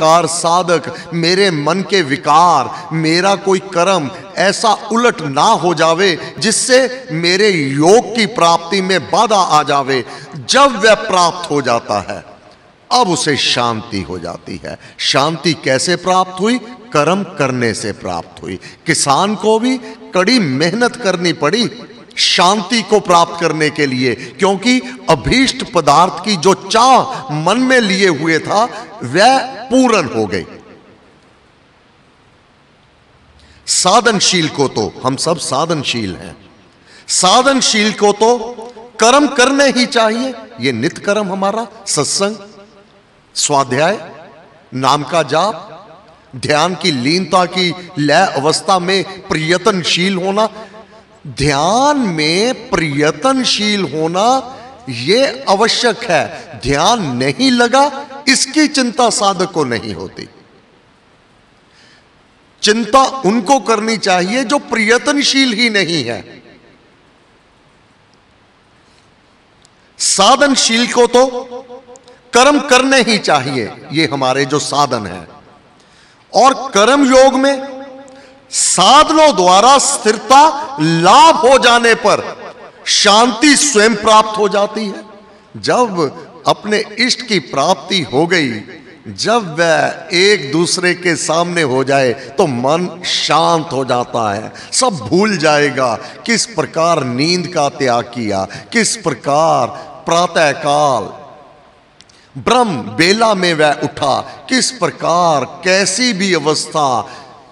प्रकार साधक, मेरे मन के विकार, मेरा कोई कर्म ऐसा उलट ना हो जावे जिससे मेरे योग की प्राप्ति में बाधा आ जावे। जब वह प्राप्त हो जाता है, अब उसे शांति हो जाती है। शांति कैसे प्राप्त हुई? कर्म करने से प्राप्त हुई। किसान को भी कड़ी मेहनत करनी पड़ी शांति को प्राप्त करने के लिए, क्योंकि अभीष्ट पदार्थ की जो चाह मन में लिए हुए था, वह पूर्ण हो गई। साधनशील को तो हम सब साधनशील हैं। साधनशील को तो कर्म करने ही चाहिए। ये नित्य कर्म हमारा, सत्संग, स्वाध्याय, नाम का जाप, ध्यान की लीनता की लय अवस्था में प्रयत्नशील होना ध्यान में प्रयत्नशील होना यह आवश्यक है। ध्यान नहीं लगा, इसकी चिंता साधक को नहीं होती। चिंता उनको करनी चाहिए जो प्रयत्नशील ही नहीं है। साधनशील को तो कर्म करने ही चाहिए, ये हमारे जो साधन है। और कर्म योग में साधनों द्वारा स्थिरता, लाभ हो जाने पर शांति स्वयं प्राप्त हो जाती है। जब अपने इष्ट की प्राप्ति हो गई, जब वह एक दूसरे के सामने हो जाए तो मन शांत हो जाता है। सब भूल जाएगा, किस प्रकार नींद का त्याग किया, किस प्रकार प्रातः काल ब्रह्म बेला में वह उठा, किस प्रकार, कैसी भी अवस्था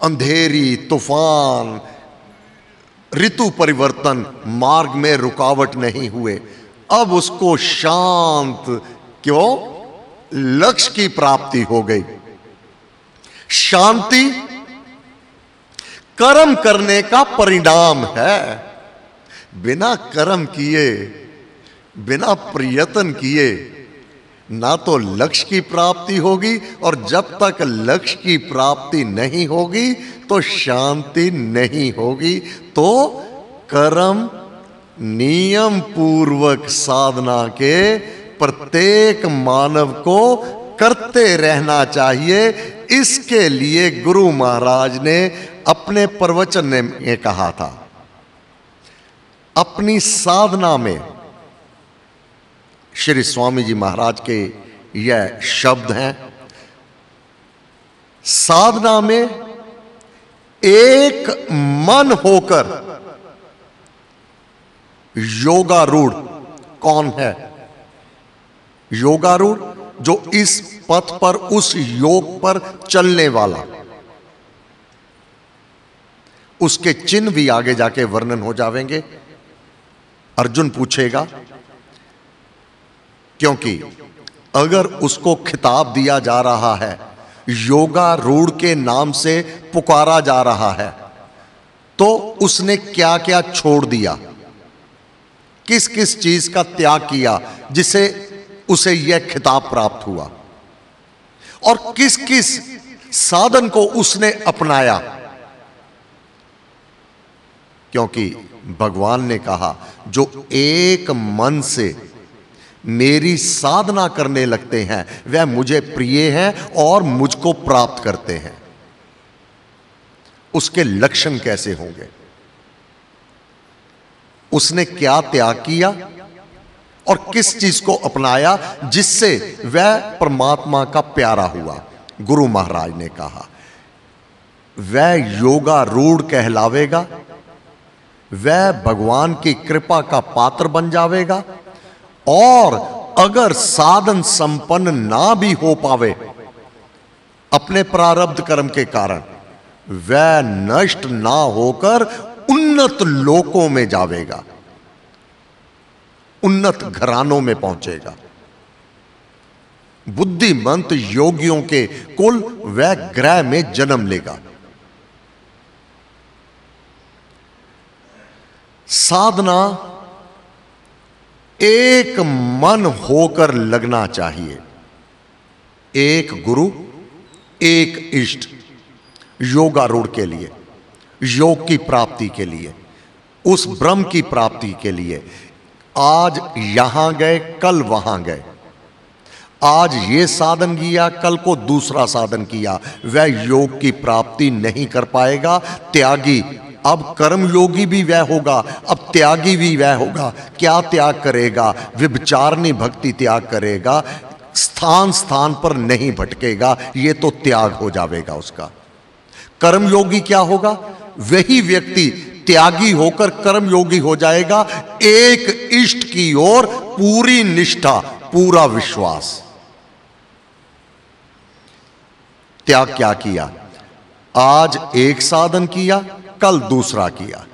अंधेरी, तूफ़ान, ऋतु परिवर्तन मार्ग में रुकावट नहीं हुए। अब उसको शांत, क्यों? लक्ष्य की प्राप्ति हो गई। शांति, कर्म करने का परिणाम है। बिना कर्म किए, बिना प्रयत्न किए ना तो लक्ष्य की प्राप्ति होगी और जब तक लक्ष्य की प्राप्ति नहीं होगी तो शांति नहीं होगी। तो कर्म नियम पूर्वक साधना के प्रत्येक मानव को करते रहना चाहिए। इसके लिए गुरु महाराज ने अपने प्रवचन में कहा था, अपनी साधना में श्री स्वामी जी महाराज के यह शब्द हैं। साधना में एक मन होकर योगारूढ़ कौन है? योगारूढ़ जो इस पथ पर, उस योग पर चलने वाला। उसके चिन्ह भी आगे जाके वर्णन हो जाएँगे अर्जुन पूछेगा क्योंकि अगर उसको खिताब दिया जा रहा है, योगा रूढ़ के नाम से पुकारा जा रहा है तो उसने क्या क्या छोड़ दिया? किस किस चीज़ का त्याग किया जिसे उसे यह खिताब प्राप्त हुआ? और किस किस साधन को उसने अपनाया? क्योंकि भगवान ने कहा, जो एक मन से मेरी साधना करने लगते हैं। वह मुझे प्रिय हैं और मुझको प्राप्त करते हैं। उसके लक्षण कैसे होंगे? उसने क्या त्याग किया और किस चीज़ को अपनाया जिससे वह परमात्मा का प्यारा हुआ? गुरु महाराज ने कहा, वह योगा रूढ़ कहलावेगा, वह भगवान की कृपा का पात्र बन जावेगा और अगर साधन संपन्न ना भी हो पावे, अपने प्रारब्ध कर्म के कारण, वह नष्ट ना होकर उन्नत लोकों में जावेगा, उन्नत घरानों में पहुंचेगा। बुद्धिमंत योगियों के कुल वह ग्रह में जन्म लेगा। साधना एक मन होकर लगना चाहिए। एक गुरु, एक इष्ट, योगारूढ़ के लिए, योग की प्राप्ति के लिए, उस ब्रह्म की प्राप्ति के लिए। आज यहाँ गए, कल वहाँ गए। आज ये साधन किया, कल को दूसरा साधन किया, वह योग की प्राप्ति नहीं कर पाएगा। त्यागी, अब कर्म योगी भी वह होगा, अब त्यागी भी वह होगा। क्या त्याग करेगा? विचारनी भक्ति त्याग करेगा। स्थान स्थान पर नहीं भटकेगा। ये तो त्याग हो जाएगा उसका। कर्म योगी क्या होगा? वही व्यक्ति त्यागी होकर कर्म योगी हो जाएगा। एक इष्ट की ओर पूरी निष्ठा, पूरा विश्वास। त्याग क्या किया? आज एक साधन किया, कल दूसरा किया।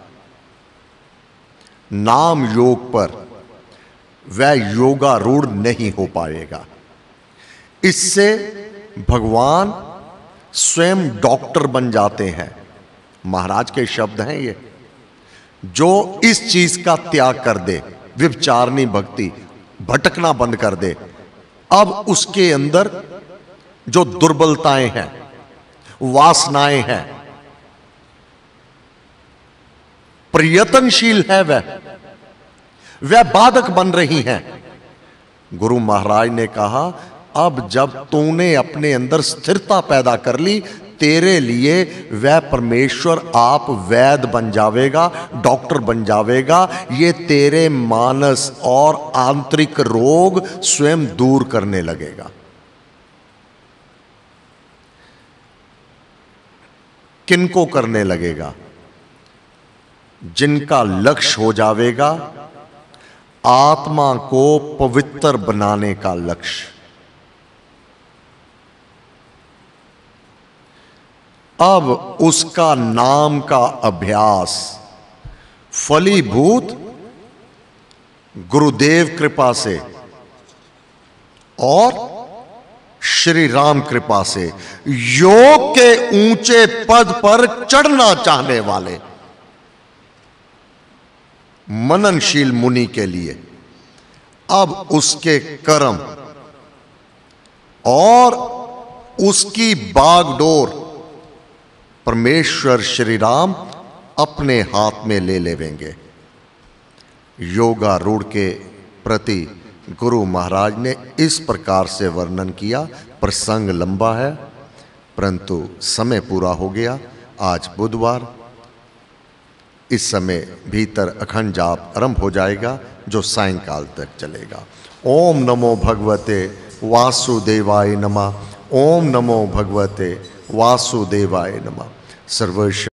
नाम योग पर वह योगारूढ़ नहीं हो पाएगा। इससे भगवान स्वयं डॉक्टर बन जाते हैं। महाराज के शब्द हैं ये। जो इस चीज़ का त्याग कर दे विचारनी भक्ति, भटकना बंद कर दे, अब उसके अंदर जो दुर्बलताएँ हैं, वासनाएँ हैं, प्रयत्नशील है वह। वह बाधक बन रही हैं। गुरु महाराज ने कहा, अब जब तूने अपने अंदर स्थिरता पैदा कर ली, तेरे लिए वह परमेश्वर आप वैद बन जावेगा, डॉक्टर बन जावेगा। ये तेरे मानस और आंतरिक रोग स्वयं दूर करने लगेगा। किनको करने लगेगा? जिनका लक्ष्य हो जावेगा आत्मा को पवित्र बनाने का लक्ष्य। अब उसका नाम का अभ्यास, फलीभूत गुरुदेव कृपा से और श्री राम कृपा से योग के ऊँचे पद पर चढ़ना चाहने वाले मननशील मुनि के लिए। अब उसके कर्म। और उसकी बागडोर परमेश्वर श्री राम अपने हाथ में ले लेवेंगे। योगा रूढ़ के प्रति गुरु महाराज ने इस प्रकार से वर्णन किया। प्रसंग लंबा है, परंतु समय पूरा हो गया। आज बुधवार इस समय भीतर अखंड जाप आरंभ हो जाएगा, जो सायंकाल तक चलेगा। ओम नमो भगवते वासुदेवाय नमः। ओम नमो भगवते वासुदेवाय नमः। सर्वश